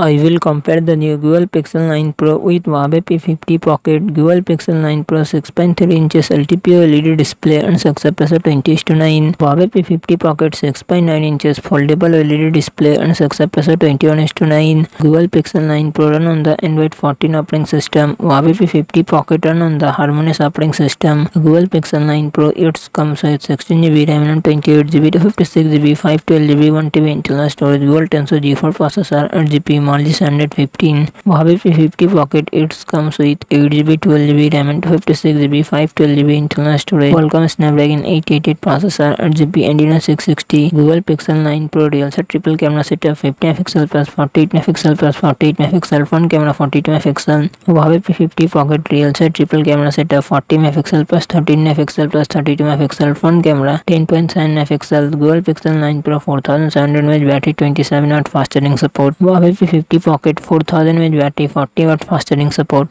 I will compare the new Google Pixel 9 Pro with Huawei P50 Pocket. Google Pixel 9 Pro 6.3 inches LTPO LED display and success ratio 20 to 9. Huawei P50 Pocket 6.9 inches foldable LED display and success ratio 21 to 9. Google Pixel 9 Pro run on the Android 14 operating system. Huawei P50 Pocket run on the Harmonious operating system. Google Pixel 9 Pro it comes with 16GB RAM and 28GB to 56GB, 512GB, 1TB internal storage, Google Tensor G4 processor, 8GB Mali standard 15 Huawei P50 Pocket it comes with 8GB 12GB RAM and 56GB 512GB internal storage Qualcomm Snapdragon 888 processor 8GB Adreno 660 Google Pixel 9 Pro real set triple camera setup 50 megapixel plus 48 megapixel plus 48 megapixel front camera 42 megapixel Huawei P50 Pocket real set triple camera setup 40 megapixel plus 13 megapixel plus 32 megapixel front camera 10.7 megapixel Google Pixel 9 Pro 4700 mAh battery 27 watt fast charging support Huawei P50 fifty pocket four thousand में battery forty watt charging support